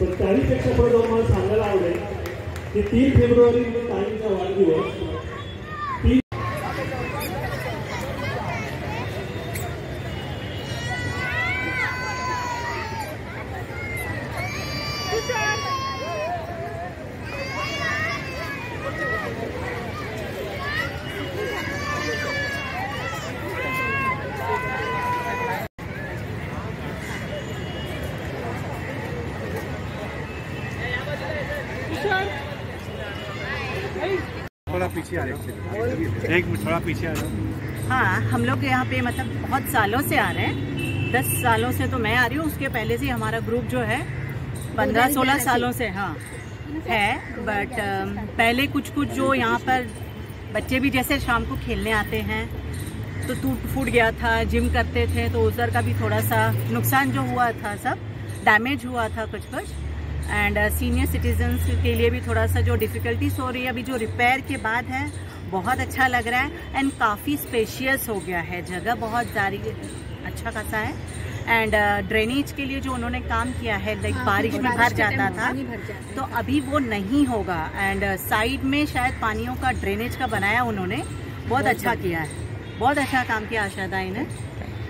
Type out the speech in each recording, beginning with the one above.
पण त्याहीपेक्षा पुढे जाऊन मला सांगायला आवडेल की तीन फेब्रुवारी म्हणजे ताईंचा वाढदिवस. एक थोड़ा पीछे आ जाओ। हाँ हम लोग यहाँ पे मतलब बहुत सालों से आ रहे हैं। दस सालों से तो मैं आ रही हूँ उसके पहले से हमारा ग्रुप जो है पंद्रह सोलह सालों से हाँ है बट पहले कुछ कुछ जो यहाँ पर बच्चे भी जैसे शाम को खेलने आते हैं तो टूट फूट गया था जिम करते थे तो उधर का भी थोड़ा सा नुकसान जो हुआ था सब डैमेज हुआ था कुछ कुछ एंड सीनियर सिटीजन्स के लिए भी थोड़ा सा जो डिफिकल्टीज हो रही है अभी जो रिपेयर के बाद है बहुत अच्छा लग रहा है एंड काफ़ी स्पेशियस हो गया है जगह बहुत जारी अच्छा खासा है एंड ड्रेनेज uh, के लिए जो उन्होंने काम किया है लाइक बारिश में भर जाता था तो अभी वो नहीं होगा एंड साइड में शायद पानियों का ड्रेनेज का बनाया उन्होंने बहुत अच्छा किया है बहुत अच्छा काम किया आशादाई ने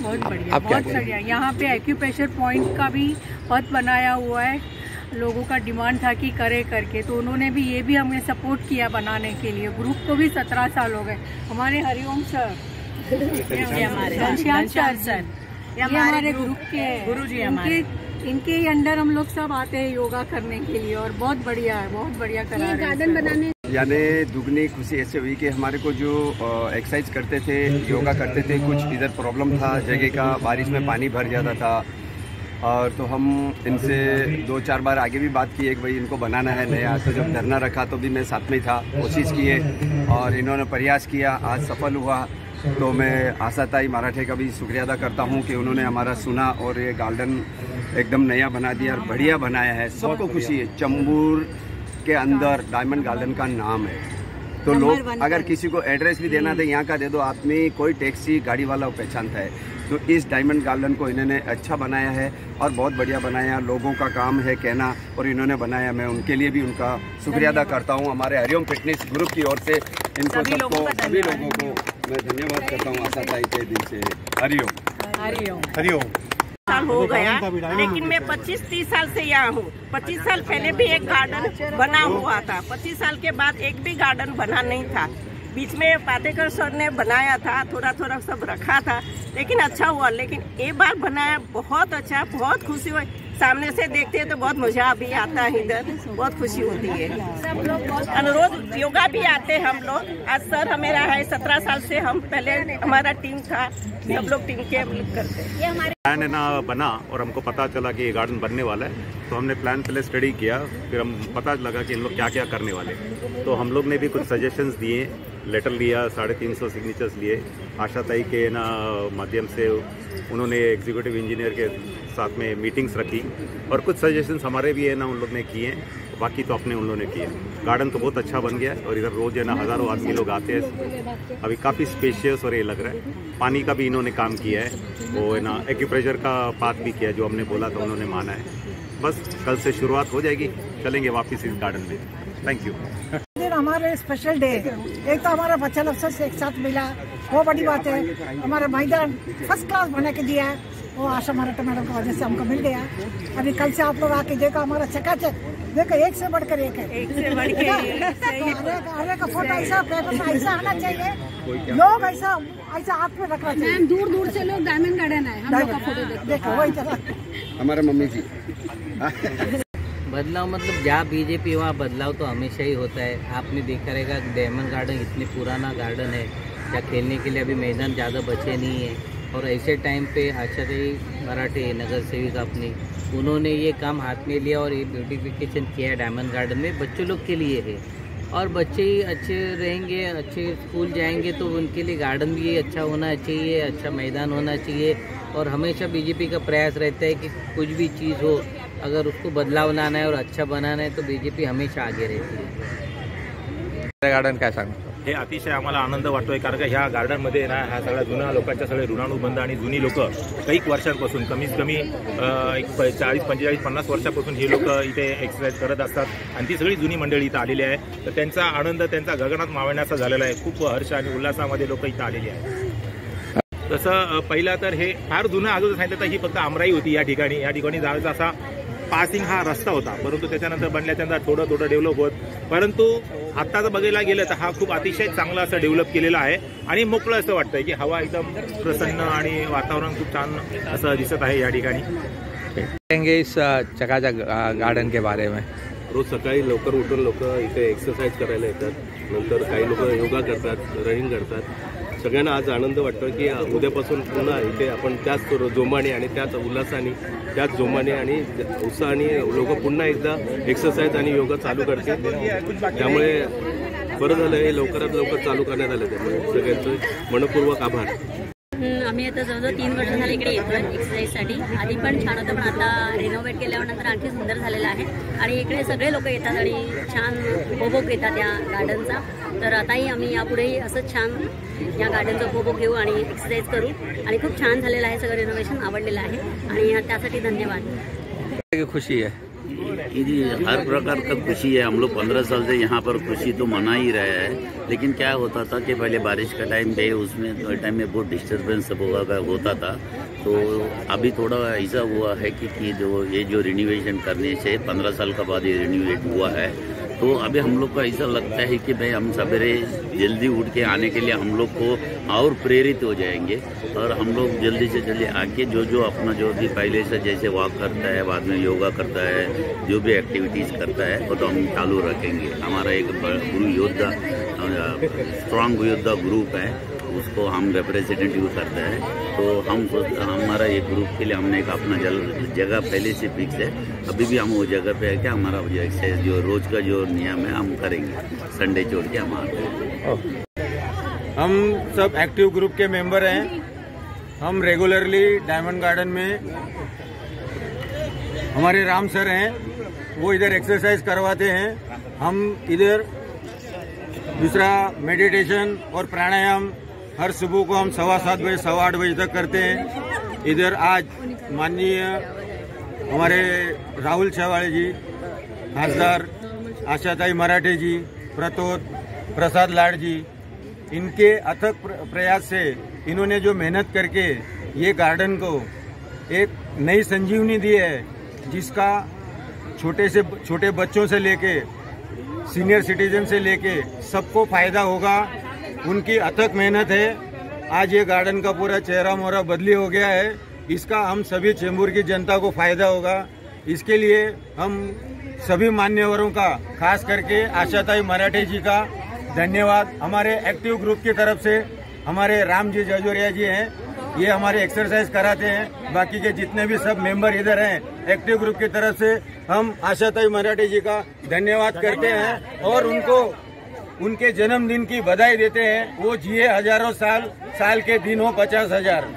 बहुत बढ़िया बहुत बढ़िया यहाँ पे एक्यूप्रेशर पॉइंट का भी पथ बनाया हुआ है लोगों का डिमांड था कि करे करके तो उन्होंने भी ये भी हमें सपोर्ट किया बनाने के लिए। ग्रुप को भी सत्रह साल हो गए। हमारे Hariom sir. Ghanshyam sir. Sir. ये हमारे ग्रुप के गुरु जी हमारे। इनके इनके ही अंडर हम लोग सब आते हैं योगा करने के लिए और बहुत बढ़िया है बहुत बढ़िया करा रहे गार्डन बनाने यानी दुगनी खुशी ऐसे हुई कि हमारे को जो एक्सरसाइज करते थे योगा करते थे कुछ इधर प्रॉब्लम था जगह का बारिश में पानी भर जाता था। और तो हम इनसे दो चार बार आगे भी बात की एक भाई इनको बनाना है नया तो जब धरना रखा तो भी मैं साथ में ही था कोशिश किए और इन्होंने प्रयास किया आज सफल हुआ। तो मैं आशाताई मराठे का भी शुक्रिया अदा करता हूँ कि उन्होंने हमारा सुना और ये गार्डन एकदम नया बना दिया और बढ़िया बनाया है। सबको खुशी है। चंबूर के अंदर डायमंड गार्डन का नाम है। तो लोग अगर किसी को एड्रेस भी देना था यहाँ का दे दो आदमी कोई टैक्सी गाड़ी वाला पहचानता है। तो इस डायमंड गार्डन को इन्होंने अच्छा बनाया है और बहुत बढ़िया बनाया। लोगों का काम है कहना और इन्होंने बनाया। मैं उनके लिए भी उनका शुक्रिया अदा करता हूँ। हमारे हरिओम फिटनेस ग्रुप की ओर से इनको सभी लोगों सबको सभी लोगों को मैं धन्यवाद करता हूँ। आशा ताई के दिल से। हरिओम। हरिओम। हरिओम। साल हो गया लेकिन मैं 25-30 साल से यहाँ हूँ। 25 साल पहले भी एक गार्डन बना हुआ था। 25 साल के बाद एक भी गार्डन बना नहीं था। बीच में पाटेकर सर ने बनाया था थोड़ा थोड़ा सब रखा था लेकिन अच्छा हुआ लेकिन एक बार बनाया बहुत अच्छा बहुत खुशी हुई। सामने से देखते हैं तो बहुत मज़ा भी आता है इधर बहुत खुशी होती है। सब लोग रोज योगा भी आते हैं हम लोग। आज सर हमेरा है सत्रह साल से हम पहले हमारा टीम था सब लोग टीम के हम लोग करते हैं। प्लान है ना बना और हमको पता चला कि ये गार्डन बनने वाला है तो हमने प्लान पहले स्टडी किया फिर हम पता लगा कि इन लोग क्या क्या करने वाले तो हम लोग ने भी कुछ सजेशंस दिए लेटर लिया, साढ़े तीन सौ सिग्नेचर्स लिए। आशा ताई के ना, माध्यम से उन्होंने एग्जीक्यूटिव इंजीनियर के साथ में मीटिंग्स रखी और कुछ सजेशंस हमारे भी है ना, उन लोग ने किए बाकी तो अपने उन लोगों ने किए गार्डन तो बहुत अच्छा बन गया और इधर रोज है ना, हज़ारों आदमी लोग आते हैं। अभी काफ़ी स्पेशियस और ये लग रहा है। पानी का भी इन्होंने काम किया है। वो है ना एक्यूप्रेशर का पाथ भी किया, जो हमने बोला था, उन्होंने माना है। बस, कल से शुरुआत हो जाएगी। चलेंगे वापस इस गार्डन में। थैंक यू हमारे स्पेशल डे है एक तो हमारा बच्चा अफसर से एक साथ मिला। वो बड़ी बात है। हमारा मैदान फ़र्स्ट क्लास बना के दिया है। वो आशा मराठा मैडम की वजह से हमको मिल गया। अभी कल से आप लोग आके देखो हमारा चकाचक। देखो एक से बढ़कर एक है। एक से बढ़ के एक। हरे का फ़ोटो ऐसा पेपर में ऐसा आना चाहिए। लोग ऐसा ऐसा हाथ में रखना चाहिए। दूर दूर से लोग डायमंड गार्डन आए। हम लोग का फ़ोटो देखो। वही हमारे मम्मी जी। बदलाव मतलब जहाँ बीजेपी वहाँ बदलाव तो हमेशा ही होता है। आपने देखा रहेगा डायमंड गार्डन इतने पुराना गार्डन है या खेलने के लिए अभी मैदान ज़्यादा बचे नहीं है। और ऐसे टाइम पे आचार्य मराठे, नगर सेविका अपनी, उन्होंने ये काम हाथ में लिया और ये ब्यूटिफिकेशन किया है डायमंड गार्डन में, बच्चों लोग के लिए है। और बच्चे ही अच्छे रहेंगे, अच्छे स्कूल जाएँगे तो उनके लिए गार्डन भी अच्छा होना चाहिए अच्छा मैदान होना चाहिए। और हमेशा बीजेपी का प्रयास रहता है कि कुछ भी चीज़ हो, अगर उसको बदलाव लाना है और अच्छा बनाना है तो बीजेपी हमेशा आगे रहती है। गार्डन कैसा हे अतिशय आम्हाला आनंद वाटतोय कारण का ह्या गार्डनमध्ये ना ह्या सगळ्या जुन्या लोकांच्या सगळे ऋणानुबंध आणि जुनी लोक कैक वर्षांपासून कमीत कमी एक प- चाळीस पंचेचाळीस पन्नास वर्षापासून हे लोक इथे एक्सरसाइज करत असतात. आणि ती सगळी जुनी मंडळी इथं आलेली आहे. तर त्यांचा आनंद त्यांचा गगनात मावण्याचा झालेला आहे. खूप हर्ष आणि उल्हासामध्ये लोक इथं आलेली आहेत. तसं पहिला तर हे फार जुनं अगोदर सांगितलं तर ही फक्त आमराई होती या ठिकाणी. या ठिकाणी जायचा असा पासिंग हा रस्ता होता. परंतु त्याच्यानंतर बनल्याच्यानंतर थोडं थोडं डेव्हलप होत. परंतु आता जर बघायला गेलं तर हा खूप अतिशय चांगला असं डेव्हलप केलेला आहे. आणि मोकळं असं वाटतंय की हवा एकदम प्रसन्न आणि वातावरण खूप छान असं दिसत आहे या ठिकाणी. इस चकाचक अ, गार्डन के बारे में. रोज सकाळी लवकर उठून लोक इथे एक्सरसाइज करायला येतात. नंतर काही लोक योगा करतात रनिंग करतात. सगळ्यांना आज आनंद वाटतो की उद्यापासून पुन्हा इथे आपण त्याच जोमाने आणि त्याच उल्हासाने त्याच जोमाने आणि उत्साहाने लोक पुन्हा एकदा एक्सरसाइज आणि योगा चालू करतील. त्यामुळे बरं झालं हे लवकरात लवकर चालू करण्यात आलं त्यामुळे सगळ्यांचं मनपूर्वक आभार. आम्ही आता जवळजवळ तीन वर्ष झाले इकडे येतो एक्सरसाइजसाठी आधी पण छान होतं पण आता रिनोव्हेट केल्यानंतर आणखी सुंदर झालेलं आहे. आणि इकडे सगळे लोक येतात आणि छान उपभोग घेतात या गार्डनचा तर आताही आम्ही यापुढेही असंच छान या गार्डनचा उपभोग घेऊ आणि एक्सरसाइज करू. आणि खूप छान झालेलं आहे सगळं रिनोव्हेशन आवडलेलं आहे. आणि त्यासाठी धन्यवाद. की खुशी है जी हर प्रकार का खुशी है हम लोग पंद्रह साल से यहाँ पर खुशी तो मना ही रहे हैं लेकिन क्या होता था कि पहले बारिश का टाइम पे उसमें टाइम में बहुत डिस्टर्बेंस सब होगा होता था तो अभी थोड़ा ऐसा हुआ है कि, कि जो ये जो रिन्यूएशन करने से पंद्रह साल का बाद ये रिन्यूएट हुआ है तो अभी हम लोग को ऐसा लगता है कि भाई हम सवेरे जल्दी उठ के आने के लिए हम लोग को और प्रेरित हो जाएँगे। और हम लोग जल्दी से जल्दी आके जो जो अपना जो भी पहले से जैसे वॉक करता है, बाद में योगा करता है, जो भी एक्टिविटीज़ करता है, वो तो हम चालू रखेंगे। हमारा एक गुरु योद्धा स्ट्रांग योद्धा ग्रुप है। उसको हम रिप्रेजेंटेटिव करते हैं। तो हम हमारा ये ग्रुप के लिए हमने एक अपना जल जगह पहले से फिक्स है। अभी भी हम वो जगह पे है कि हमारा जो एक्सरसाइज जो रोज का जो नियम है, हम करेंगे। संडे छोड़ के हम हम सब एक्टिव ग्रुप के मेंबर हैं। हम रेगुलरली डायमंड गार्डन में हमारे राम सर हैं। वो इधर एक्सरसाइज करवाते हैं। हम इधर दूसरा मेडिटेशन और प्राणायाम हर सुबह को हम सवा सात बजे, सवा आठ बजे तक करते हैं। इधर आज माननीय हमारे राहुल छवाड़े जी खासदार आशाताई मराठे जी, प्रतोद, प्रसाद लाड जी, इनके अथक प्रयास से इन्होंने जो मेहनत करके ये गार्डन को एक नई संजीवनी दी है, जिसका छोटे से, छोटे बच्चों से लेके, सीनियर सिटीजन से लेके सबको फ़ायदा होगा। उनकी अथक मेहनत है। आज ये गार्डन का पूरा चेहरा मोहरा बदली हो गया है। इसका हम सभी चेंबूर की जनता को फ़ायदा होगा। इसके लिए हम सभी मान्यवरों का, खास करके आशाताई मराठे जी का धन्यवाद। हमारे एक्टिव ग्रुप की तरफ़ से हमारे राम जी, जजोरिया जी हैं। ये हमारे एक्सरसाइज कराते हैं। बाकी के जितने भी सब मेंबर इधर हैं एक्टिव ग्रुप की तरफ़ से हम आशाताई मराठे जी का धन्यवाद करते हैं। और उनको उनके जन्मदिन की बधाई देते हैं। वो जिए हज़ारों साल साल के दिन हो पचास हज़ार।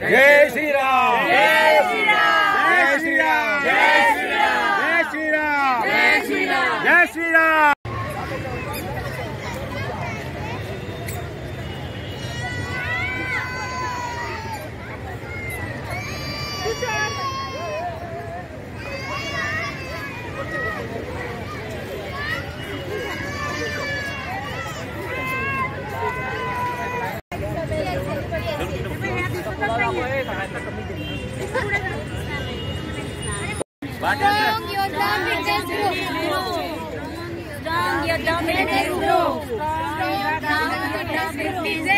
जय श्री राम। जय श्री राम। जय श्री राम। जय श्री राम। जय श्री राम। जय Shri Ram. What is? Strong your dominant group. Strong your dominant group. Strong your dominant group.